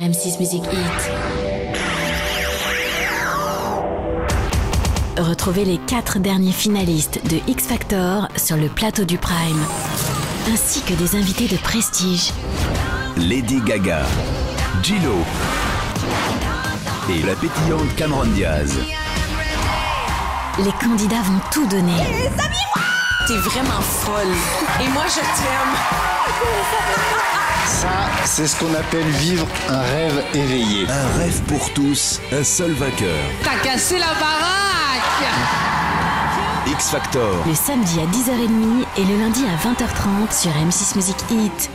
M6 Music Hit. Retrouvez les quatre derniers finalistes de X Factor sur le plateau du Prime, ainsi que des invités de prestige. Lady Gaga, Gillo et la pétillante Cameron Diaz. Les candidats vont tout donner. T'es vraiment folle. Et moi, je t'aime. C'est ce qu'on appelle vivre un rêve éveillé. Un rêve pour tous, un seul vainqueur. T'as cassé la baraque. X Factor, Le samedi à 10h30 et le lundi à 20h30 sur M6 Music Hit.